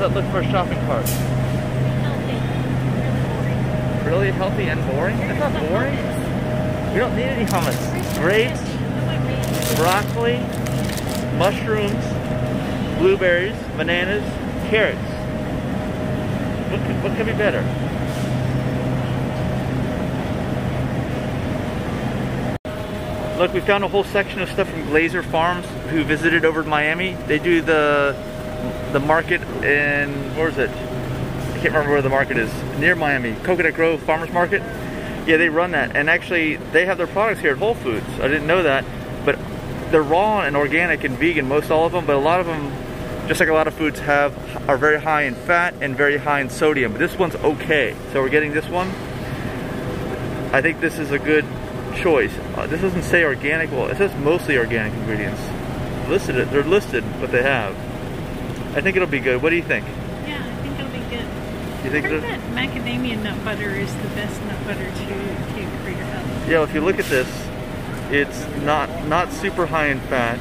That look for a shopping cart? Healthy. Really healthy and boring? It's not boring. We don't need any hummus. Grapes, broccoli, mushrooms, blueberries, bananas, carrots. What could, what could be better? Look, we found a whole section of stuff from Glaser Farms who visited over in Miami. They do the the market in where is it? I can't remember where the market is. Near Miami, Coconut Grove Farmers Market. Yeah, they run that, and actually they have their products here at Whole Foods. I didn't know that, but they're raw and organic and vegan, most all of them. But a lot of them, just like a lot of foods, have are very high in fat and very high in sodium. But this one's okay, so we're getting this one. I think this is a good choice. Uh, this doesn't say organic. Well, it says mostly organic ingredients. Listed. They're listed what they have. I think it'll be good. What do you think? Yeah, I think it'll be good. You I think? heard it'll- that macadamia nut butter is the best nut butter to take for your health. Yeah, if you look at this, it's not not super high in fat,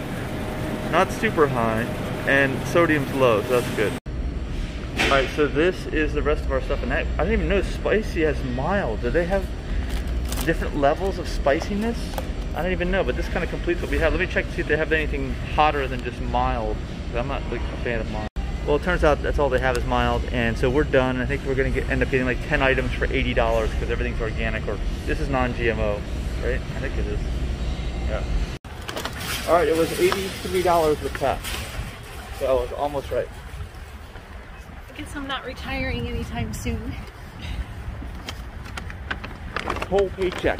not super high, and sodium's low, so that's good. All right, so this is the rest of our stuff, and I, I didn't even know spicy has mild. Do they have different levels of spiciness? I don't even know, but this kind of completes what we have. Let me check to see if they have anything hotter than just mild. I'm not like, a fan of mild. Well, it turns out that's all they have is mild, and so we're done. I think we're gonna get, end up getting like 10 items for $80 because everything's organic, or this is non-GMO, right? I think it is. Yeah. All right, it was $83 with tax. So I was almost right. I guess I'm not retiring anytime soon. Whole paycheck.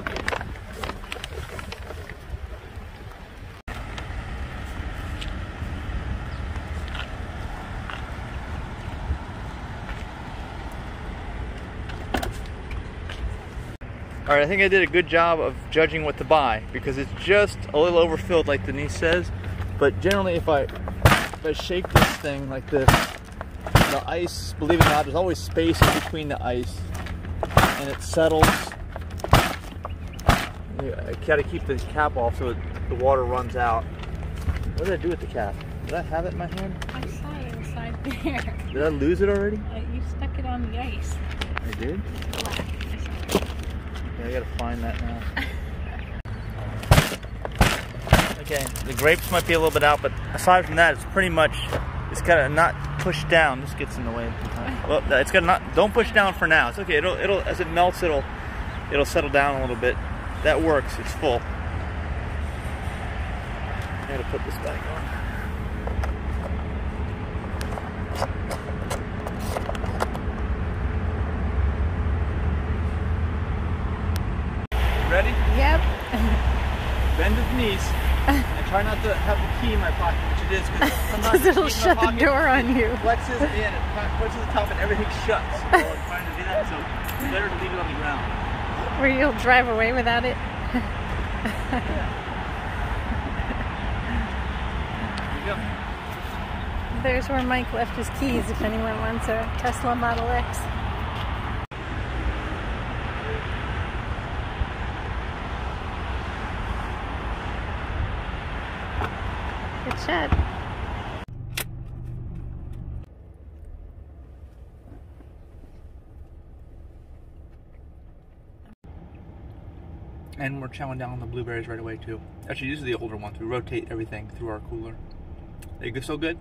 All right, I think I did a good job of judging what to buy because it's just a little overfilled, like Denise says. But generally, if I if I shake this thing like this, the ice, believe it or not, there's always space in between the ice, and it settles. I gotta keep the cap off so the water runs out. What did I do with the cap? Did I have it in my hand? I saw it inside there. Did I lose it already? Uh, you stuck it on the ice. I did. Okay, I gotta find that now. Okay, the grapes might be a little bit out, but aside from that, it's pretty much it's gotta not push down. This gets in the way. Well, it's gotta not. Don't push down for now. It's okay. It'll it'll as it melts, it'll it'll settle down a little bit. That works. It's full. I gotta put this back on. Bend his knees and try not to have the key in my pocket, which it is because sometimes it'll shut the door on you. it flexes in, it pushes the top, and everything shuts. So I'm trying to do that, so it's better to leave it on the ground. Where you'll drive away without it. Here you go. There's where Mike left his keys if anyone wants a Tesla Model X. Good. And we're chowing down on the blueberries right away too. Actually, these are the older ones. We rotate everything through our cooler. They go so good.